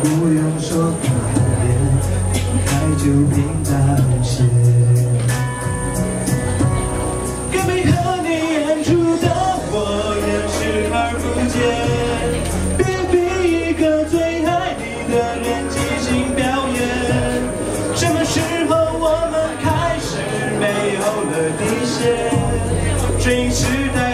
不用说，改变，爱开就平淡些。该配合你演出的我，也视而不见。别逼一个最爱你的人，即兴表演。什么时候我们开始没有了底线？追忆时代。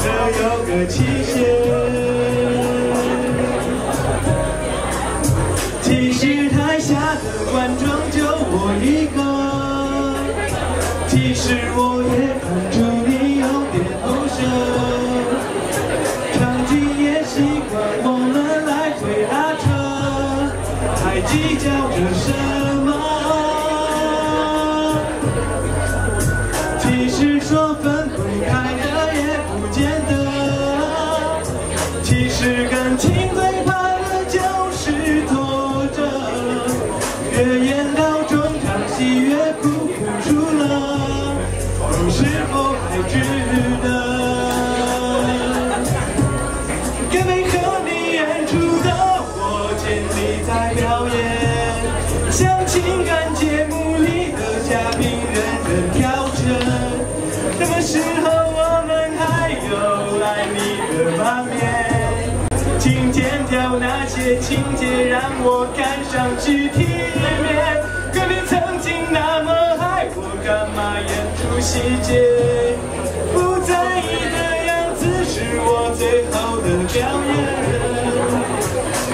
这有个期限。其实台下的观众就我一个，其实我也看出你有点不舍，场景也习惯我们来回拉扯，还计较着什么？其实说分其实感情最怕的就是拖着，越演到中场戏越哭不出了，是否还值得。更没和你演出的我尽力在表演，像情感节目里的嘉宾人人挑选。什么时候请剪掉那些情节，让我看上去体面。可你曾经那么爱我，干嘛演出细节？不在意的样子是我最后的表演。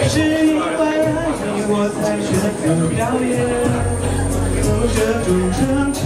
是因为爱你，我才选择表演，有这种诚诚。